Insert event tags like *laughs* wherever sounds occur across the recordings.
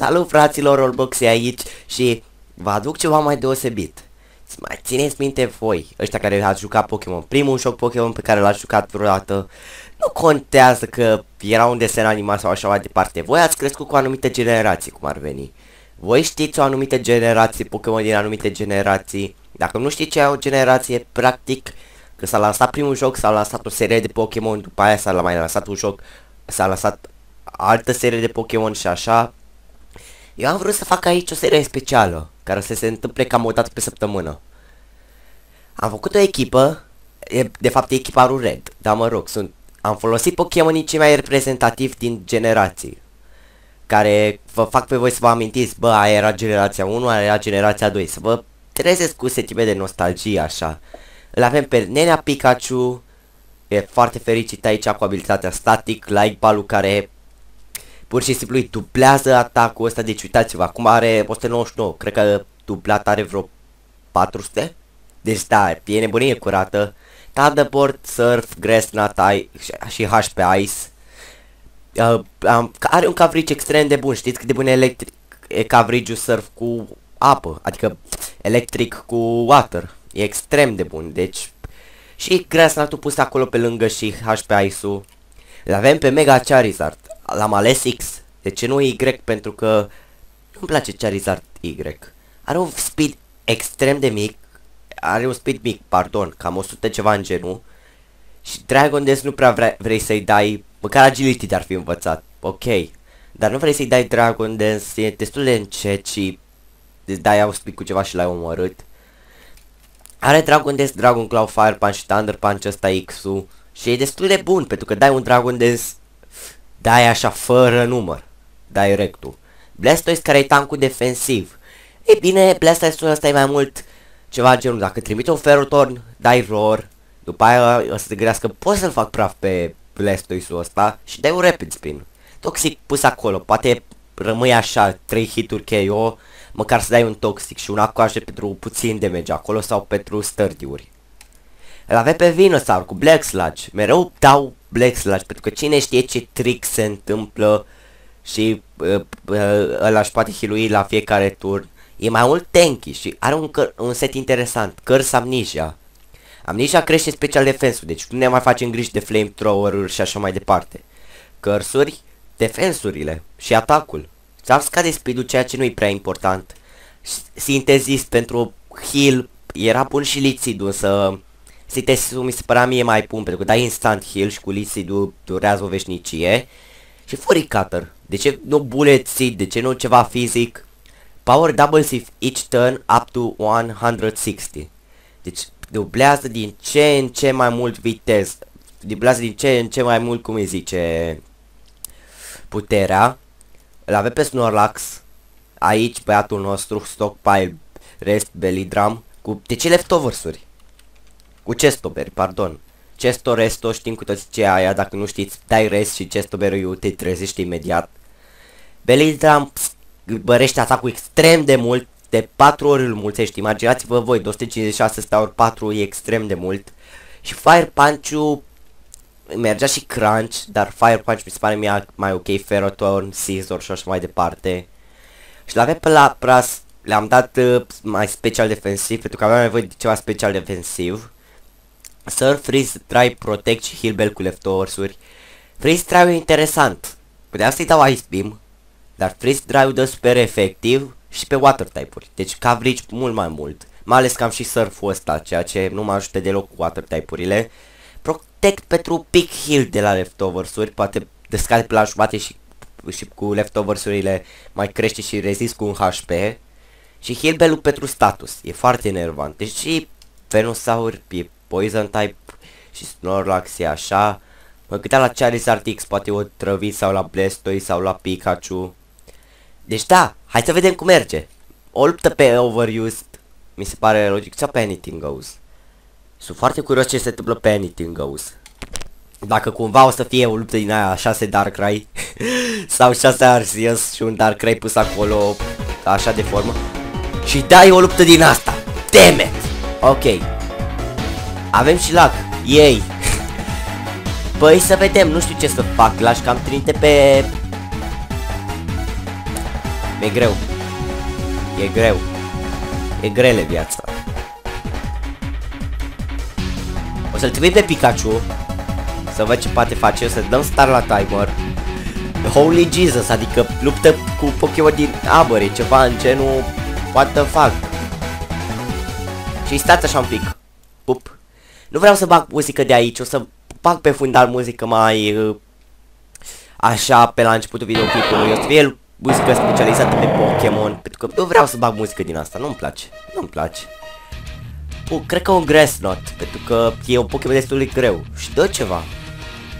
Salut fraților, Roblox e aici și vă aduc ceva mai deosebit. Mai țineți minte voi, ăștia care ați jucat Pokémon, primul joc Pokémon pe care l-ați jucat vreodată, nu contează că era un desen animat sau așa mai departe, voi ați crescut cu anumite generații, cum ar veni. Voi știți o anumită generație, Pokémon din anumite generații, dacă nu știți ce e o generație, practic, că s-a lansat primul joc, s-a lansat o serie de Pokémon, după aia s-a mai lansat un joc, s-a lansat altă serie de Pokémon și așa, eu am vrut să fac aici o serie specială, care să se întâmple cam o dată pe săptămână. Am făcut o echipă, e, de fapt e echipa Red, dar mă rog, sunt, am folosit Pokémonii cei mai reprezentativi din generații. Care vă fac pe voi să vă amintiți, bă, aia era generația 1, aia era generația 2, să vă trezesc cu sentime de nostalgie așa. Îl avem pe Nenea Pikachu, e foarte fericit aici cu abilitatea static, like balul care pur și simplu îi dublează atacul ăsta, deci uitați-vă, acum are 199, cred că dublat are vreo 400. Deci da, e nebunie curată. Thunderbolt, Surf, Grass, Natai și HP Ice. Uh, um, are un coverage extrem de bun, știți cât de bun e electric e coverage Surf cu apă, adică electric cu water. E extrem de bun, deci și Grass Natul pus acolo pe lângă și HP Ice-ul. Îl avem pe Mega Charizard l-am ales X. De ce nu Y? Pentru că nu-mi place Charizard Y. Are un speed extrem de mic. Are un speed mic, pardon, cam 100 ceva în genul. Și Dragon Dance nu prea vre vrei să-i dai, măcar agility te-ar fi învățat, ok. Dar nu vrei să-i dai Dragon Dance, e destul de încet și dai au speed cu ceva și l-ai omorât. Are Dragon Dance, Dragon Claw, Fire Punch și Thunder Punch ăsta X-ul. Și e destul de bun, pentru că dai un Dragon Dance dai așa fără număr, directul. Blastoise care e tancul defensiv. Ei bine, Blastoise-ul ăsta e mai mult ceva genul, dacă trimite un Ferrotorn, dai Roar, după aia o să te gândească, pot să-l fac praf pe Blastoise-ul ăsta și dai un Rapid Spin. Toxic pus acolo, poate rămâi așa, 3 hituri KO, măcar să dai un Toxic și un acoaje pentru puțin damage acolo sau pentru sturdy-uri. Îl avea pe Venusaur cu Black Sludge. Mereu dau Black Sludge pentru că cine știe ce trick se întâmplă și uh, uh, ăla își poate hilui la fiecare turn. E mai mult tanky și are un, un set interesant, Curse Amnesia. Amnesia crește special defensul, deci nu ne mai facem griji de flamethrower-uri și așa mai departe. Cărsuri, defensurile și atacul. Ți-am scade speed-ul, ceea ce nu e prea important. Sintezist pentru heal era bun și Litsid, însă Sitesul mi se părea mie mai pun, pentru că dai instant heal și cu Lizzy du durează o veșnicie. Și Fury Cutter. De ce nu bullet seed? De ce nu ceva fizic? Power doubles if each turn up to 160. Deci dublează din ce în ce mai mult viteză. Dublează din ce în ce mai mult, cum îi zice, puterea. Îl avem pe Snorlax. Aici băiatul nostru, Stockpile, Rest, Belly Drum. Cu de ce leftovers-uri? Cu chestoberi, pardon. Chesto resto, știm cu toți ce aia, dacă nu știți, dai rest și chestoberul te trezește imediat. Belidram bărește atacul extrem de mult, de 4 ori îl mulțești, imaginați-vă voi, 256 stau ori 4 e extrem de mult. Și Fire Punch-ul mergea și Crunch, dar Fire Punch mi se pare mie mai ok, Ferrotorn, Scizor și așa mai departe. Și la pe la Pras le-am dat uh, mai special defensiv, pentru că aveam nevoie de ceva special defensiv. Surf, Freeze, Dry, Protect și Heal Bell cu leftovers-uri. Freeze Dry e interesant. Puteam să-i dau Ice Beam, dar Freeze Dry dă super efectiv și pe Water type-uri. Deci coverage mult mai mult. Mai ales că am și surf-ul ăsta, ceea ce nu mă ajută deloc cu Water type-urile. Protect pentru pick heal de la leftovers-uri, poate descade pe la jumate și, și cu leftovers-urile mai crește și rezist cu un HP. Și heal bell pentru status, e foarte enervant. Deci și Venusaur e Poison type și Snorlax e așa. Mă gândeam la Charizard X, poate o trăvit sau la Blastoise sau la Pikachu. Deci da, hai să vedem cum merge. O luptă pe Overused mi se pare logic sau pe Anything Goes. Sunt foarte curios ce se întâmplă pe Anything Goes. Dacă cumva o să fie o luptă din aia 6 Darkrai *laughs* sau 6 Arceus și un Darkrai pus acolo așa de formă. Și dai o luptă din asta. Damn it! Ok. Avem și lac. Ei. Păi să vedem, nu știu ce să fac. L-aș cam trimite pe... E greu. E greu. E grele viața. O să-l trimit pe Pikachu să văd ce poate face, să dăm star la timer. Holy Jesus, adică luptă cu Pokémon din abăre, ceva în genul What the fuck? Și stați așa un pic. Pup. Nu vreau să bag muzică de aici, o să bag pe fundal muzică mai... Uh, așa, pe la începutul videoclipului. O să fie muzică specializată pe Pokémon. Pentru că nu vreau să bag muzică din asta, nu-mi place. Nu-mi place. Uh, cred că un Grassnot, pentru că e un Pokémon destul de greu. Și dă ceva.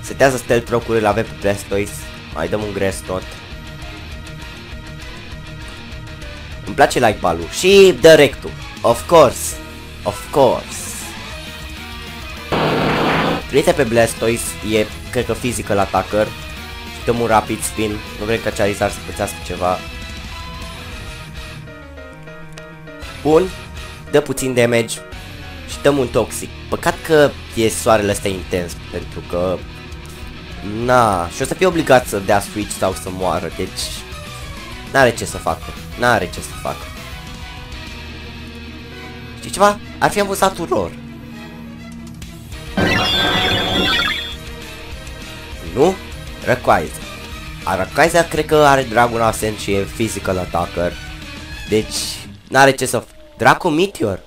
Setează stealth procurile, avem pe Blastoise. Mai dăm un Grassnot. Îmi place like balu și directul. Of course. Of course. Trimite pe Blastoise, e, cred că physical attacker. Și dăm un rapid spin. Nu vrem ca Charizard să pățească ceva. Bun. Dă puțin damage. Și dăm un toxic. Păcat că e soarele ăsta intens, pentru că... Na, și o să fie obligat să dea switch sau să moară, deci... N-are ce să facă. N-are ce să facă. Știi ceva? Ar fi amuzat uror. Nu? Rayquaza. A Rayquaza cred că are Dragon Ascent și e Physical Attacker. Deci, n-are ce să... Draco Meteor?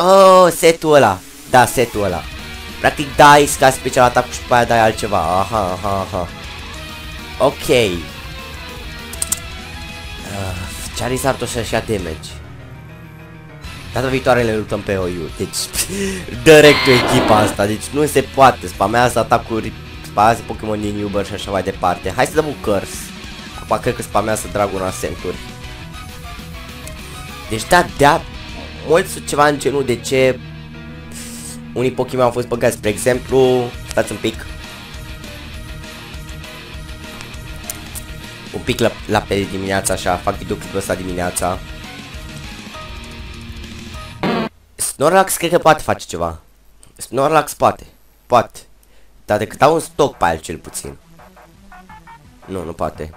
Oh, setul ăla. Da, setul ăla. Practic dai ca special atac și pe aia dai altceva. Aha, aha, aha. Ok. Uh, Charizard o să-și ia damage. Data viitoare le luptăm pe OU. Deci, *laughs* direct echipa asta. Deci nu se poate. Spamează atacuri, spamează Pokémon din Uber și așa mai departe. Hai să dăm un curse. Acum cred că spamează Dragon Ascenturi. Deci da, da, mulți ceva în genul de ce unii Pokémon au fost băgați. Spre exemplu, stați un pic. Un pic la, la pe dimineața așa, fac videoclipul ăsta dimineața. Snorlax cred că poate face ceva. Snorlax poate. Poate. Dar decât au un stockpile cel puțin. Nu, nu poate.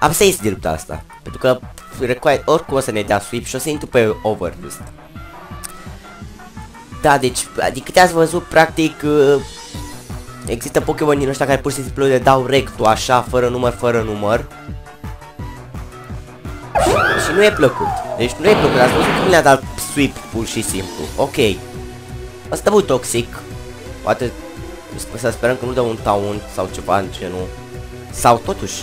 Am să ies de lupta asta. Pentru că require, oricum o să ne dea sweep și o să intru pe overboost. Da, deci, adică te-ați văzut, practic, uh, există Pokémon din ăștia care pur și simplu le dau rectul, așa, fără număr, fără număr. Și, și nu e plăcut. Deci nu e plăcut, ați văzut cum le-a dat sweep pur și simplu. Ok. Asta e toxic. Poate să sperăm că nu dă un taunt sau ceva în genul. Sau totuși.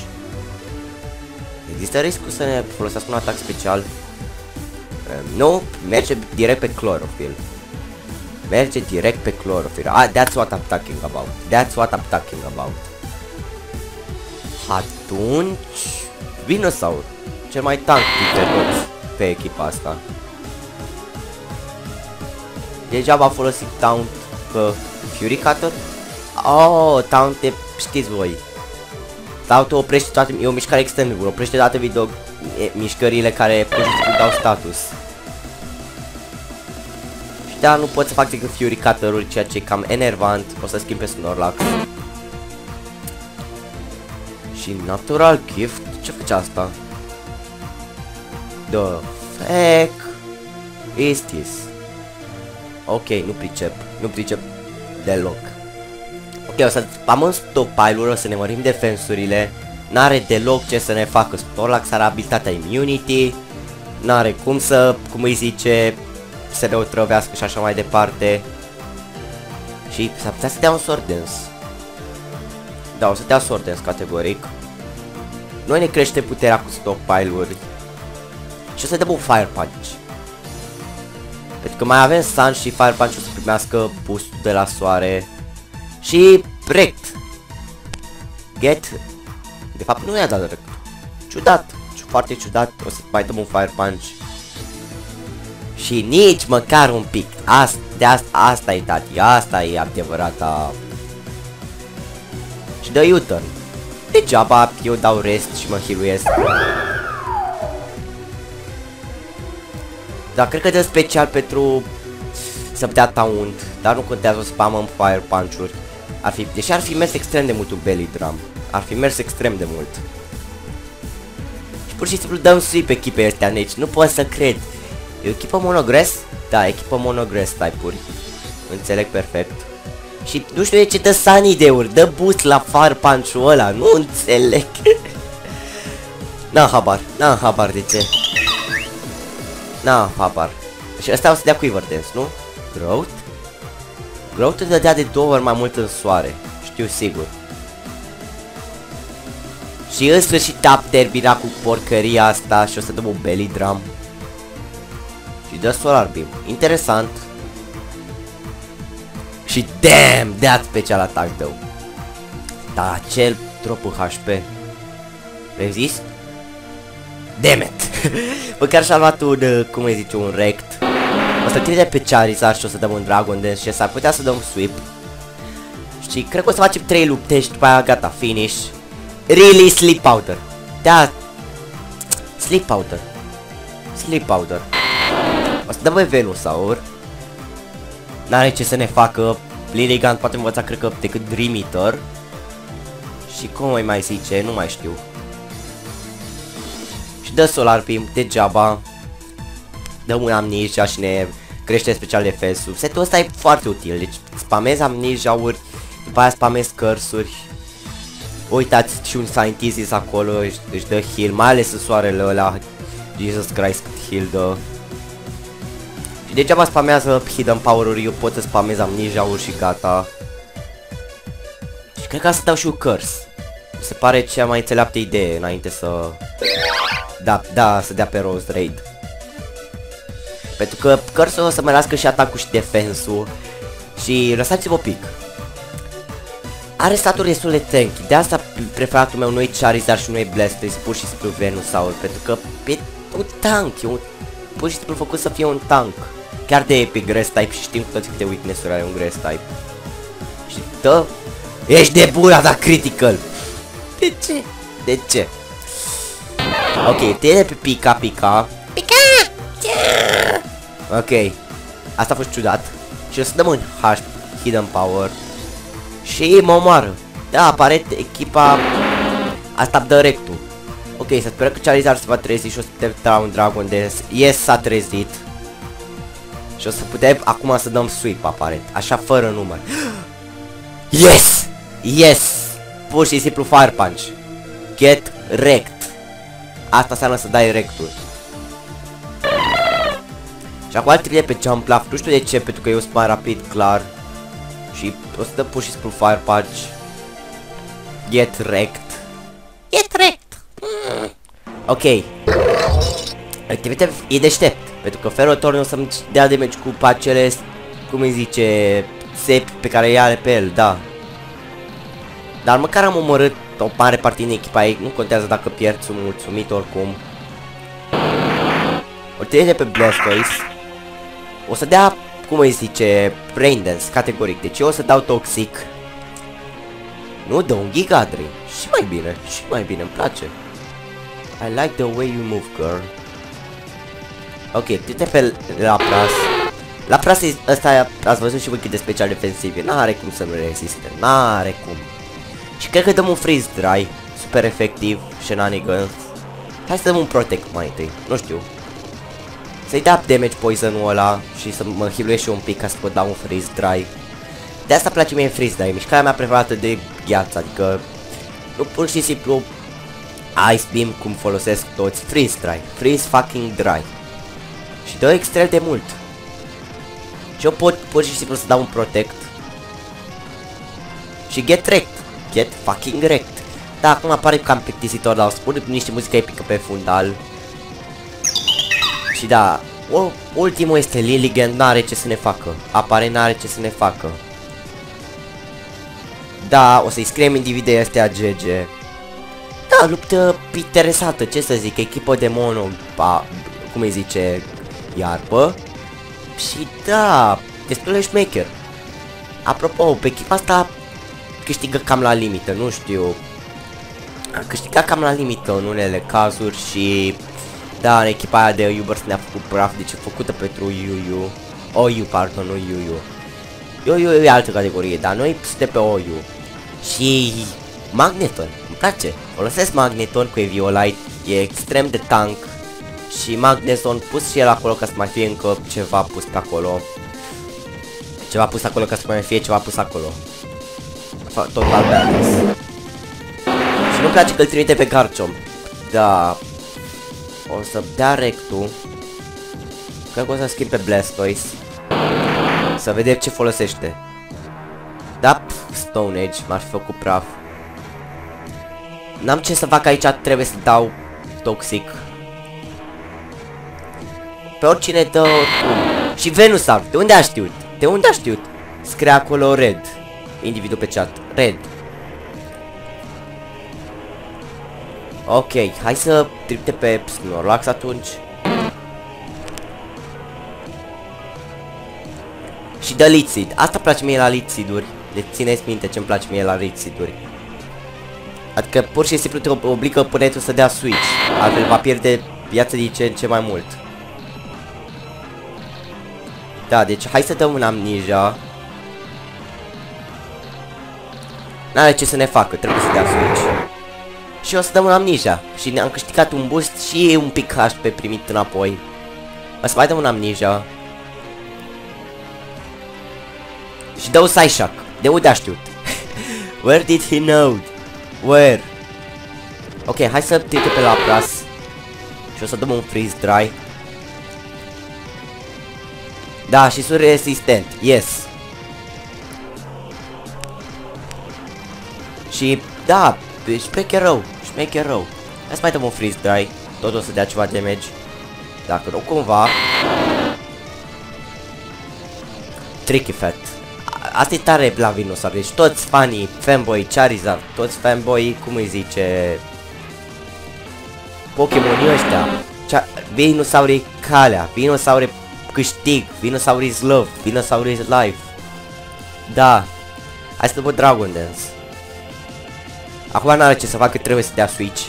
Există riscul să ne folosească un atac special. Um, nu, merge direct pe Chlorophyll. Merge direct pe Chlorophyll. Ah, that's what I'm talking about. That's what I'm talking about. Atunci... Venusaur. Cel mai tank dintre toți pe echipa asta. Degeaba a folosit taunt că Fury Cutter? Oh, taunt de, știți voi. Taunt oprește toate, e o mișcare extrem de bună, oprește toate video e, mișcările care pur și simplu dau status. Și da, nu pot să fac decât Fury Cutter-uri, ceea ce e cam enervant. O să schimb pe Snorlax. Și Natural Gift? Ce face asta? The fuck is this? Ok, nu pricep. Nu pricep deloc. Ok, o să spamăm stockpile-uri, o să ne mărim defensurile. N-are deloc ce să ne facă Snorlax, are abilitatea Immunity. N-are cum să, cum îi zice, să ne otrăvească și așa mai departe. Și s-ar putea să dea un Sword Dance. Da, o să dea Sword Dance categoric. Noi ne crește puterea cu stockpile-uri. Și o să dăm un Fire Punch. Pentru că mai avem Sun și Fire Punch o să primească boost de la soare. Și rect. Get. De fapt nu i-a dat rect. Ciudat. Foarte ciudat. O să mai dăm un Fire Punch. Și nici măcar un pic. Asta, de asta, asta e tati. Asta e adevărata. Și dă U-turn. Degeaba eu dau rest și mă hiruiesc. Dar cred că dă special pentru să dea taunt, dar nu contează spamăm fire punch-uri. Ar fi, deși ar fi mers extrem de mult un belly drum. Ar fi mers extrem de mult. Și pur și simplu dăm sweep echipei astea, deci nu pot să cred. E o echipă monogres? Da, echipă monogres type-uri. Înțeleg perfect. Și nu știu de ce dă Sunny de uri, dă boost la far punch ăla, nu înțeleg. *laughs* N-am habar, n-am habar de ce. N-am habar. Și ăsta o să dea Quiver Dance, nu? Growth? Growth îți dădea de două ori mai mult în soare, știu sigur. Și în sfârșit Tap termina cu porcăria asta și o să dăm un belly drum. Și dă Solar Beam. Interesant. Și damn, that special attack dău. Da, cel tropul HP. Rezist? Damn it! *laughs* Măcar și-a luat un, uh, cum îi zice, un rect. O să trimite pe Charizard și o să dăm un Dragon Dance și s-ar putea să dăm sweep. Și cred că o să facem 3 lupte și după aia gata, finish. Really Sleep Powder. Da. Sleep Powder. Sleep Powder. O să dăm pe Venusaur. N-are ce să ne facă. Liligan poate învăța, cred că, decât Dream Eater. Și cum îi mai zice, nu mai știu. Și dă Solar Beam degeaba. Dăm un Amnesia și ne crește special defensul. Setul ăsta e foarte util, deci spamez Amnesia-uri, după aia spamez cărsuri. Uitați și un Scientist acolo, își, își dă heal, mai ales în soarele ăla. Jesus Christ heal dă. Și degeaba spamează Hidden Power-uri, eu pot să spamez Amnesia-uri și gata. Și cred că să dau și un Curse. Se pare cea mai înțeleaptă idee înainte să... Da, da, să dea pe Rose Raid. Pentru că Curse o să mărească și atacul și defensul. Și lăsați-vă pic. Are staturi destul de tanky, de asta preferatul meu nu e Charizard și nu e Blastoise, pur și simplu Venusaur, pentru că e un tank, e un, pur și simplu făcut să fie un tank. Chiar de epic Grass type și știm cu toți câte weakness-uri are un Grass type. Și dă, ești de buna, dar critical. De ce? De ce? Ok, te de pe pica pica. Pica! Ok. Asta a fost ciudat. Și o să dăm un H Hidden Power. Și mă omoară. Da, aparent echipa asta dă rectul. Ok, să sperăm că Charizard se va trezi și o să putem da un Dragon Dance. Yes, s-a trezit. Și o să putem acum să dăm sweep aparent. Așa fără număr. *gasps* Yes! Yes! Pur și simplu Fire Punch. Get wrecked. Asta înseamnă să dai rectul. Și acum trebuie pe Jump Laugh. Nu știu de ce, pentru că eu sunt mai rapid, clar. Și o să dă pur și simplu Fire Punch. Get wrecked. Get wrecked. Mm. Ok. Activitatea e deștept. Pentru că Ferrotorn o să-mi dea damage cu acele, cum îi zice, sepi pe care i are pe el, da. Dar măcar am omorât o mare parte din echipa ei, nu contează dacă pierd, sunt mulțumit oricum. O de pe Blastoise. O să dea, cum îi zice, Rain Dance, categoric. Deci eu o să dau Toxic. Nu, dă un Gigadri. Și mai bine, și mai bine, îmi place. I like the way you move, girl. Ok, te pe Lapras. Lapras ăsta ați văzut și voi cât de special defensiv N-are cum să nu reziste, n-are cum. Și cred că dăm un freeze dry, super efectiv, shenanigans. Hai să dăm un protect mai întâi, nu știu. Să-i dea damage poison-ul ăla și să mă hiluiesc și un pic ca să pot da un freeze dry. De asta place mie freeze dry, mișcarea mea preferată de gheață, adică nu pur și simplu Ice Beam cum folosesc toți, freeze dry, freeze fucking dry. Și dă extrem de mult. Și eu pot pur și simplu să dau un protect. Și get wrecked. Get fucking wrecked. Da, acum apare cam plictisitor, dar o spun niște muzică epică pe fundal. Și da, o, ultimul este Lilligant, n-are ce să ne facă. Apare n-are ce să ne facă. Da, o să-i scriem individei astea GG. Da, luptă interesată, ce să zic, echipă de mono, ba, cum îi zice, iarbă. Și da, destul de șmecher. Apropo, pe echipa asta câștigă cam la limită, nu știu. A câștigat cam la limită în unele cazuri și... Da, în echipa aia de Ubers ne-a făcut praf, deci e făcută pentru UU. OU, pardon, nu UU. UU e altă categorie, dar noi suntem pe OU. Și Magneton. Îmi place. Folosesc Magneton cu Eviolite. E extrem de tank. Și Magneton pus și el acolo ca să mai fie încă ceva pus pe acolo. Ceva pus acolo ca să mai fie ceva pus acolo. Total badass. Și nu-mi place că îl trimite pe Garchomp. Da. O să dea rectul. Cred că o să schimb pe Blastoise. Să vedem ce folosește. Da, Stone Age, m-ar fi făcut praf. N-am ce să fac aici, trebuie să dau Toxic. Pe oricine dă... Și Venusaur, de unde a știut? De unde a știut? Scrie acolo Red. Individul pe chat. Red. Ok, hai să tripte pe Snorlax atunci. Și dă Litsid. Asta place mie la Litsiduri. Deci țineți minte ce-mi place mie la Litsiduri. Adică pur și simplu te obligă oponentul să dea switch. Altfel va pierde viață din ce în ce mai mult. Da, deci hai să dăm un Amnesia. N-are ce să ne facă, trebuie să dea switch. Și o să dăm un Amnesia. Și ne-am câștigat un boost și un pic HP primit înapoi. O să mai dăm un Amnesia. Și dă un Psyshock. De unde a știut? *laughs* Where did he know? Where? Ok, hai să trece pe Lapras. Și o să dăm un freeze dry. Da, și sunt rezistent. Yes. Și, da, șmecher rău. Șmecher rău. Hai să mai dăm un freeze dry. Tot o să dea ceva damage. Dacă nu cumva... Tricky Fat. Asta e tare la Venusaur, deci toți fanii, fanboy, Charizard, toți fanboy, cum îi zice... Pokémonii ăștia. Venusaur e calea, Venusaur e câștig, Venusaur is love, Venusaur is life. Da. Hai să dăm Dragon Dance. Acum n-are ce să facă, trebuie să dea Switch.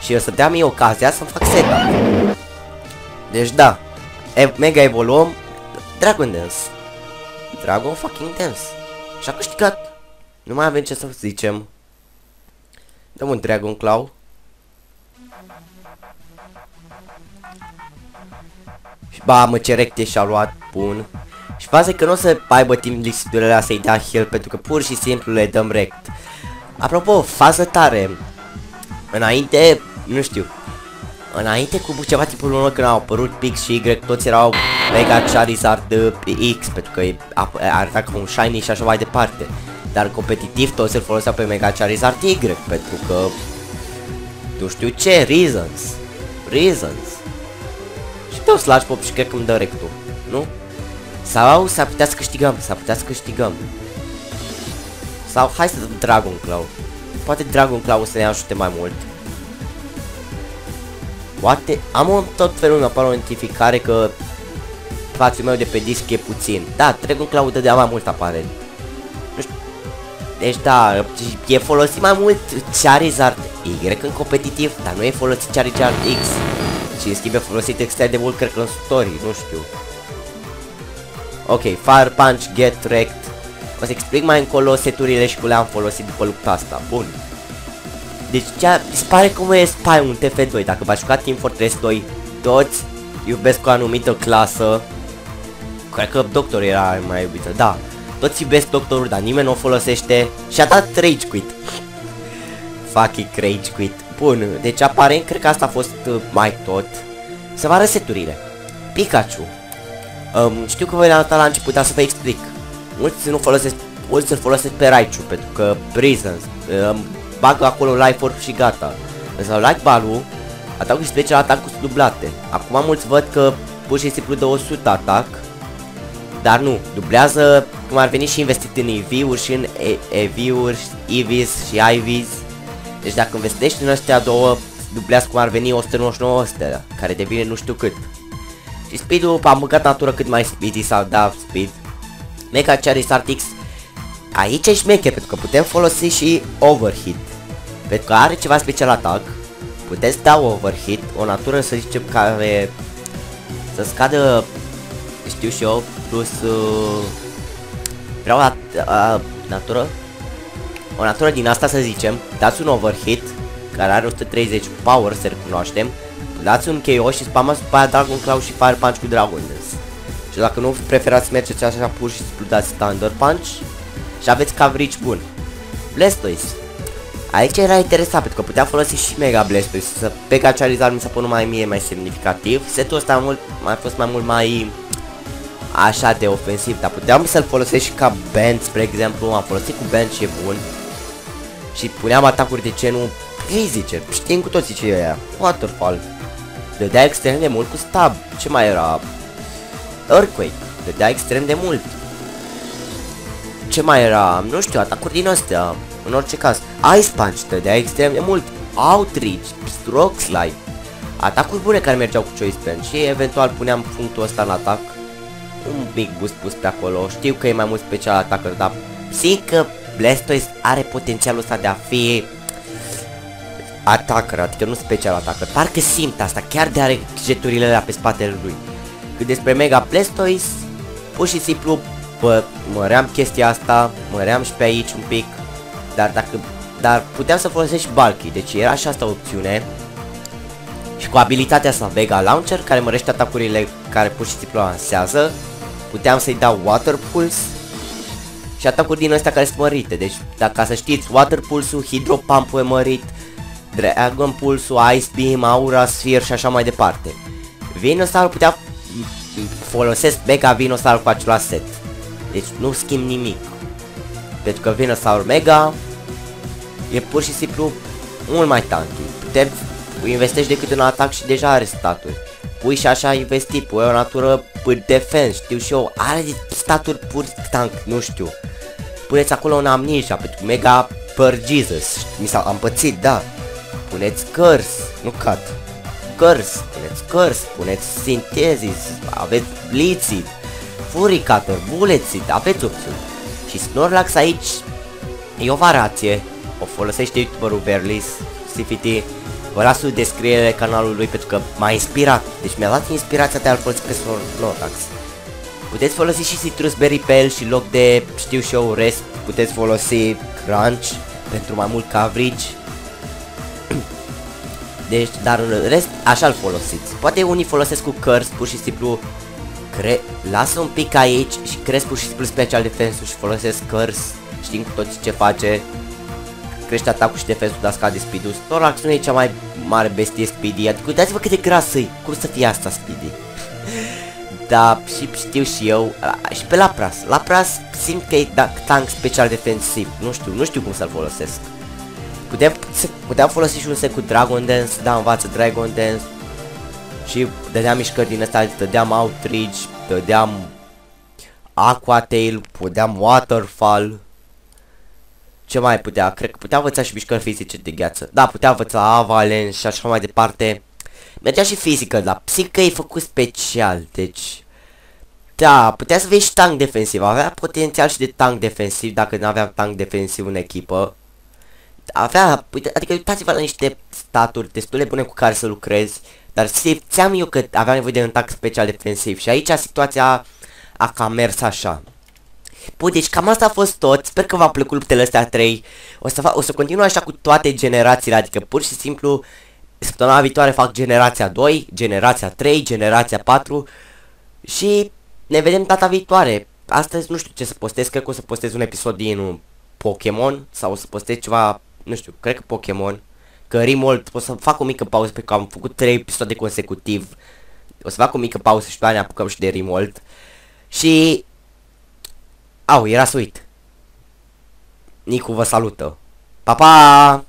Și o să dea mie ocazia să-mi fac setup. Deci da. E mega evoluăm Dragon Dance. Dragon fucking Dance. Și a câștigat. Nu mai avem ce să zicem. Dăm un Dragon Claw. Și ba, mă, ce recte și-a luat, bun. Și faza că nu o să aibă timp listurile alea să-i dea heal, pentru că pur și simplu le dăm rect. Apropo, fază tare. Înainte, nu știu, Înainte cu ceva timpul urmă când au apărut Pix și Y, toți erau Mega Charizard X, pentru că arăta ca un Shiny și așa mai departe. Dar competitiv toți îl foloseau pe Mega Charizard Y, pentru că... Nu știu ce, reasons. Reasons. Și dau Slash Pop și cred că îmi dă rectul, nu? Sau s-ar putea să câștigăm, s-ar putea să câștigăm. Sau hai să dăm Dragon Claw. Poate Dragon Claw să ne ajute mai mult. Poate am un tot felul de apare o notificare că spațiul meu de pe disc e puțin. Da, Dragon Cloud dădea mai mult aparent. Nu știu. Deci da, e folosit mai mult Charizard Y în competitiv, dar nu e folosit Charizard X. Și în schimb e folosit extrem de mult, cred că în story, nu știu. Ok, Fire Punch, Get Wrecked. O să explic mai încolo seturile și cum le-am folosit după lupta asta. Bun. Deci cea, se pare cum e Spy un TF2, dacă v-ați jucat Team Fortress 2, toți iubesc o anumită clasă. Cred că Doctor era mai iubită, da. Toți iubesc Doctorul, dar nimeni nu o folosește și a dat Rage Quit. Fucking Rage Quit. Bun, deci aparent, cred că asta a fost uh, mai tot. Să vă arăt seturile. Pikachu. Um, știu că voi le-am la început, dar să vă explic. Mulți nu folosesc, mulți îl folosesc pe Raichu, pentru că reasons. Um, bag acolo life orb și gata. Însă like balu, atacul și special atacul sunt dublate. Acum mulți văd că pur și simplu de 100 atac, dar nu, dublează cum ar veni și investit în EV-uri și în EV-uri, EVs și IVs. Deci dacă investești în astea două, dublează cum ar veni 199 astea, care devine nu știu cât. Și speed-ul am băgat natură cât mai speedy sau da speed. Mega Charizard X Aici e șmecher, pentru că putem folosi și overhit. Pentru că are ceva special atac. Puteți da overhit, o natură să zicem care să scadă, știu și eu, plus uh, vreau la, uh, natură o natură din asta să zicem, dați un overhit, care are 130 power, să recunoaștem, dați un KO și spamați după aia Dragon Claw și Fire Punch cu Dragon Dance. Și dacă nu preferați mergeți așa pur și simplu dați Thunder Punch și aveți coverage bun. Blastoise. Aici era interesant pentru că putea folosi și Mega Blastoise, să Pega Charizard mi s-a părut mai mie mai semnificativ. Setul ăsta mult, mai fost mai mult mai așa de ofensiv, dar puteam să-l folosesc și ca band, spre exemplu, am folosit cu band și e bun. Și puneam atacuri de genul fizice, știm cu toții ce e aia, Waterfall. Dădea extrem de mult cu stab, ce mai era? Earthquake, dădea extrem de mult. Ce mai era? Nu știu, atacuri din astea, în orice caz. Ice Punch, dădea extrem de mult. Outreach, Stroke Slide. Atacuri bune care mergeau cu Choice Band și eventual puneam punctul ăsta în atac un mic boost pus pe acolo. Știu că e mai mult special attacker, dar simt că Blastoise are potențialul ăsta de a fi attacker, adică nu special attacker. Parcă simt asta, chiar de are jeturile alea pe spatele lui. Cât despre Mega Blastoise, pur și simplu bă, măream chestia asta, măream și pe aici un pic, dar dacă dar puteam să folosesc și Bulky, deci era și asta o opțiune. Și cu abilitatea asta Vega Launcher, care mărește atacurile care pur și simplu avansează, puteam să-i dau Water Pulse și atacuri din astea care sunt mărite. Deci, dacă să știți, Water Pulse-ul, Hydro Pump-ul e mărit, Dragon Pulse-ul, Ice Beam, Aura Sphere și așa mai departe. Venusaur putea folosesc Mega Venusaur cu același set. Deci nu schimb nimic. Pentru că Venusaur Mega e pur și simplu mult mai tanky. Putem investești decât în atac și deja are staturi pui și așa investi, pui o natură pe defense, știu și eu, are staturi pur tank, nu știu. Puneți acolo un amnesia, pentru mega per Jesus, mi s-a împățit, da. Puneți curse, nu cut. Curse, puneți curse, puneți synthesis, aveți blitzit, furicator, bulletzit, aveți opțiuni. Și Snorlax aici e o variație, o folosește youtuberul Verlis, CFT, Vă las în descriere canalului pentru că m-a inspirat. Deci mi-a dat inspirația de a-l folosi pe Snorlax. Puteți folosi și Citrus Berry pe el și în loc de, știu și eu, rest, puteți folosi Crunch pentru mai mult coverage. Deci, dar în rest, așa-l folosiți. Poate unii folosesc cu Curse, pur și simplu cre lasă un pic aici și cresc pur și simplu special defense și folosesc Curse. Știm cu toți ce face crește atacul și defensul, dar scade speed-ul. Storax nu e cea mai mare bestie Speedy, adică uitați-vă cât de gras e, cum să fie asta Speedy. *laughs* da, și știu și eu, și pe Lapras. Lapras simt că e da, tank special defensiv, nu știu, nu știu cum să-l folosesc. Putem, puteam folosi și un set cu Dragon Dance, da, învață Dragon Dance. Și dădeam mișcări din asta, dădeam Outreach, dădeam Aqua Tail, puteam Waterfall. Ce mai putea? Cred că putea învăța și mișcări fizice de gheață. Da, putea învăța avalanche și așa mai departe. Mergea și fizică, dar psică e făcut special, deci... Da, putea să vezi și tank defensiv. Avea potențial și de tank defensiv dacă nu avea tank defensiv în echipă. Avea, uite, adică uitați-vă la niște staturi destule bune cu care să lucrezi. Dar simțeam eu că avea nevoie de un tank special defensiv. Și aici situația a cam mers așa. Bun, deci cam asta a fost tot. Sper că v-a plăcut luptele astea 3. O să, o să continu așa cu toate generațiile, adică pur și simplu săptămâna viitoare fac generația 2, generația 3, generația 4 și ne vedem data viitoare. Astăzi nu știu ce să postez, cred că o să postez un episod din un Pokémon sau o să postez ceva, nu știu, cred că Pokémon. Că Remold, o să fac o mică pauză pentru că am făcut 3 episoade consecutiv. O să fac o mică pauză și după ne apucăm și de Remold. Și Au, era suit. Nicu vă salută. Pa, pa!